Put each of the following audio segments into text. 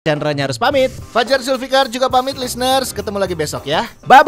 Chandra harus pamit. Fajar Zulfikar juga pamit listeners. Ketemu lagi besok ya. Bye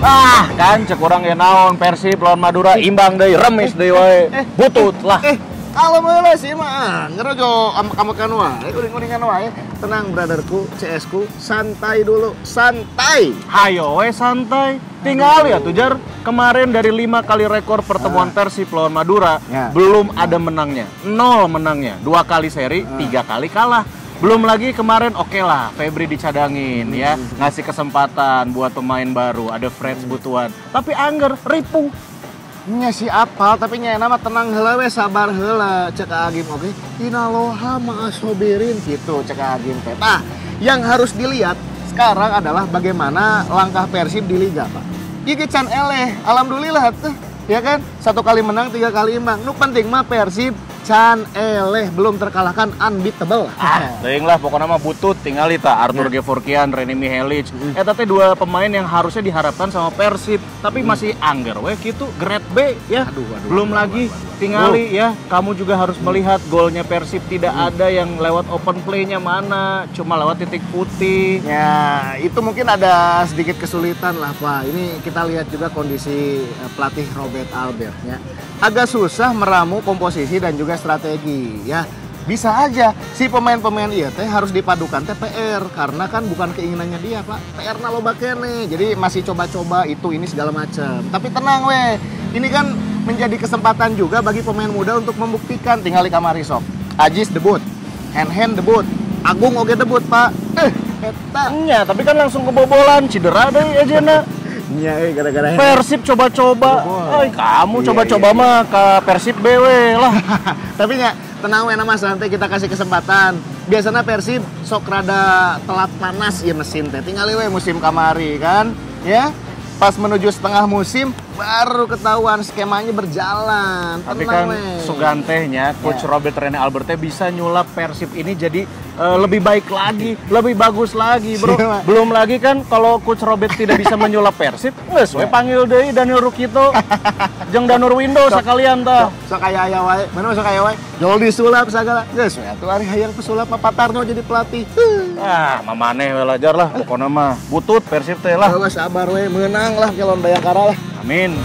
Ah, kan cek orang ya naon Persib lawan Madura imbang deui, remis deui wae. Butut lah. Eh, mulai sih mah ngerojo am kamu kan wae, uring-uringan wae. Tenang brotherku, CS ku, santai dulu, santai. Hayo we santai. Tinggal ya tujar kemarin dari lima kali rekor pertemuan Persib lawan Madura Ya. belum ada menangnya, nol menangnya, dua kali seri, tiga kali kalah. Belum lagi kemarin oke lah Febri dicadangin ya ngasih kesempatan buat pemain baru ada Freds Butuan tapi Angger ripuh Nya si apal tapi nya nama tenang heula we sabar heula cek Agim oke. Inaloha ma'asobirin gitu cek Agim teh. Nah, yang harus dilihat sekarang adalah bagaimana langkah Persib di liga, Pak. Ieu can eleh, alhamdulillah tuh. Ya kan? Satu kali menang, tiga kali imbang. Nu penting mah Persib can eleh belum terkalahkan unbeatable. Ah, teuing lah pokoknya mah butut tinggal itu Arthur Gevorkian, Reni Mihelic. Eta teh dua pemain yang harusnya diharapkan sama Persib, tapi masih angger we gitu, grade B ya. Aduh, aduh, Belum aduh, lagi aduh, aduh. tingali ya, kamu juga harus melihat golnya Persib tidak ada yang lewat open play-nya mana, cuma lewat titik putih. Ya, itu mungkin ada sedikit kesulitan lah Pak. Ini kita lihat juga kondisi eh, pelatih Robert Albert ya. Agak susah meramu komposisi dan juga strategi ya. Bisa aja si pemain-pemain iya teh harus dipadukan TPR karena kan bukan keinginannya dia Pak. PR na loba kene. Jadi masih coba-coba itu ini segala macam. Tapi tenang weh. Ini kan menjadi kesempatan juga bagi pemain muda untuk membuktikan tinggal di kamar sok. Ajis debut, Hand Hand debut, Agung oge debut Pak. Eh, eta Iya, tapi kan langsung kebobolan, cedera deh aja na. Iya, eh, gara-gara Persib coba-coba. Ay, kamu Iya, coba-coba iya. mah ke Persib BW lah. Tapi ya tenang we nama nanti kita kasih kesempatan. Biasanya Persib sok rada telat panas ya mesin teh. Tinggal we musim kamari kan, ya. Pas menuju setengah musim baru ketahuan skemanya berjalan. Tapi Tenang kan we. Sugantehnya coach Ya. Robert Rene Albertnya bisa nyulap Persib ini jadi eh, lebih baik lagi, lebih bagus lagi, Bro. Siapa? Belum lagi kan kalau coach Robert tidak bisa menyulap Persib, geus we panggil deui Daniel Rukito. jeung Danur Windows sekalian tah. Sok aya aya wae. Mana sok aya wae? Jol disulap segala. Geus we atuh ari hayang pesulap mah Patarno jadi pelatih. Ah, mamaneh we lajar lah pokoknya mah butut Persib teh lah. Sabar we meunang lah kelon Bayangkara lah. Amin.